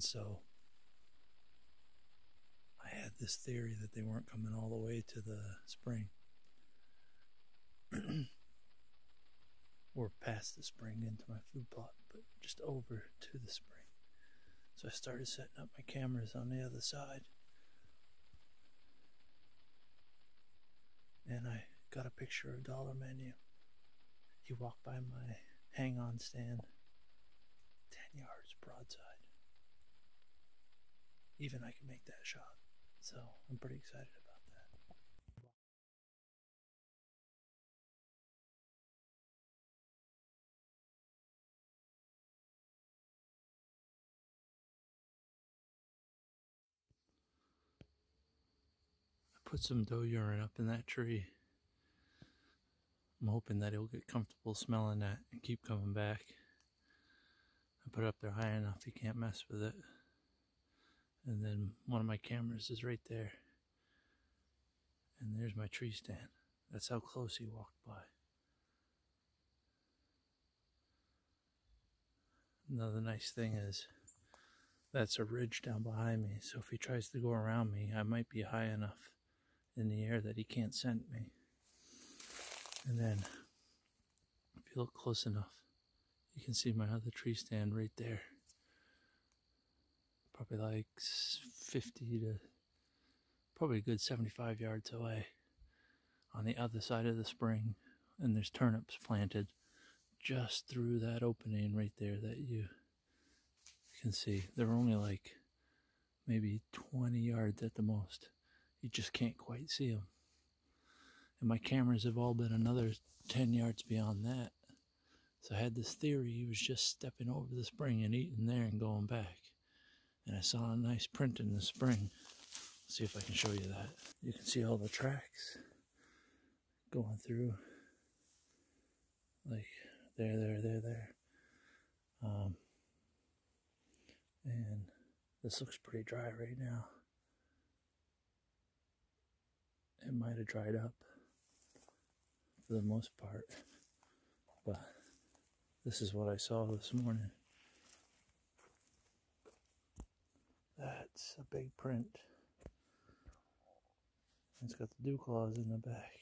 And so I had this theory that they weren't coming all the way to the spring. or past the spring into my food plot, but just over to the spring. So I started setting up my cameras on the other side. And I got a picture of Dollar Menu. He walked by my hang on stand 10 yards broadside. Even I can make that shot. So I'm pretty excited about that. I put some doe urine up in that tree. I'm hoping that he'll get comfortable smelling that and keep coming back. I put it up there high enough he can't mess with it. And then one of my cameras is right there. And there's my tree stand. That's how close he walked by. Another nice thing is that's a ridge down behind me. So if he tries to go around me, I might be high enough in the air that he can't scent me. And then if you look close enough, you can see my other tree stand right there probably like 50 to probably a good 75 yards away on the other side of the spring and there's turnips planted just through that opening right there that you can see. They're only like maybe 20 yards at the most. You just can't quite see them and my cameras have all been another 10 yards beyond that. So I had this theory he was just stepping over the spring and eating there and going back and I saw a nice print in the spring. Let's see if I can show you that. You can see all the tracks going through, like there, there, there, there. Um, and this looks pretty dry right now. It might have dried up for the most part, but this is what I saw this morning. That's a big print. It's got the dew claws in the back.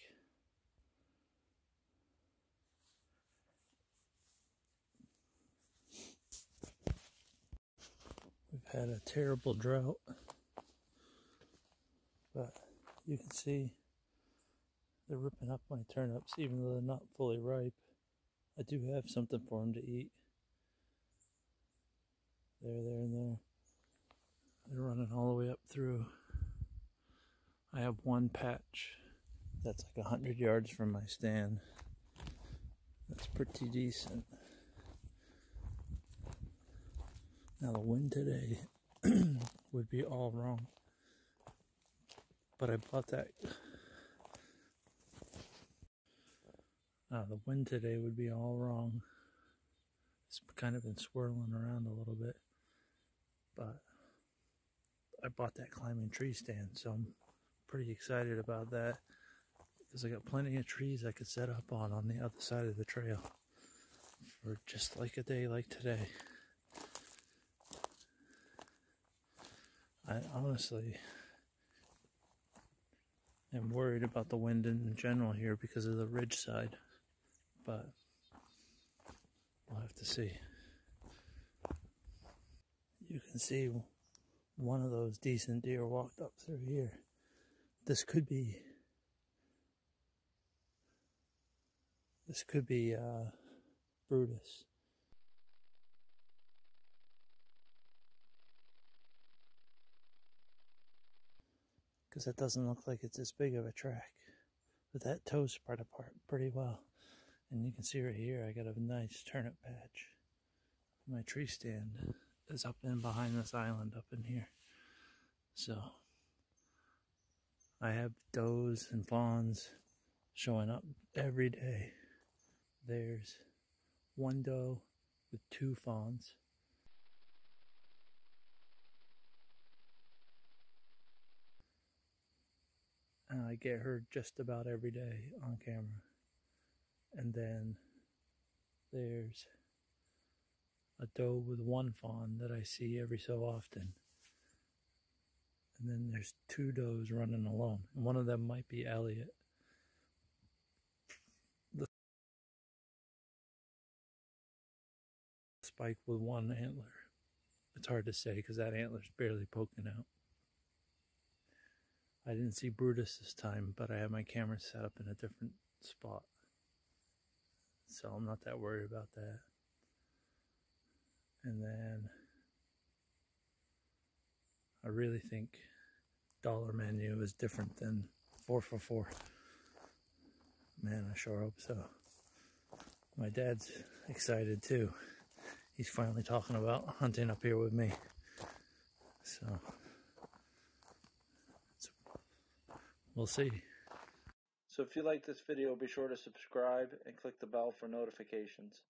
We've had a terrible drought, but you can see they're ripping up my turnips even though they're not fully ripe. I do have something for them to eat. There, there, and there. They're running all the way up through. I have one patch that's like a hundred yards from my stand. That's pretty decent. Now the wind today would be all wrong. But I bought that. Uh, the wind today would be all wrong. It's kind of been swirling around a little bit. But I bought that climbing tree stand, so I'm pretty excited about that because I got plenty of trees I could set up on on the other side of the trail for just like a day like today. I honestly am worried about the wind in general here because of the ridge side, but we'll have to see. You can see one of those decent deer walked up through here. This could be this could be uh, Brutus. Because that doesn't look like it's as big of a track. But that toe's spread apart pretty well. And you can see right here, I got a nice turnip patch. My tree stand is up in behind this island up in here. So I have does and fawns showing up every day. There's one doe with two fawns. And I get her just about every day on camera. And then there's a doe with one fawn that I see every so often. And then there's two does running alone. And one of them might be Elliot. The spike with one antler. It's hard to say because that antler's barely poking out. I didn't see Brutus this time, but I have my camera set up in a different spot. So I'm not that worried about that. And then I really think dollar menu is different than 4 for 4. Man, I sure hope so. My dad's excited too. He's finally talking about hunting up here with me. So we'll see. So if you like this video, be sure to subscribe and click the bell for notifications.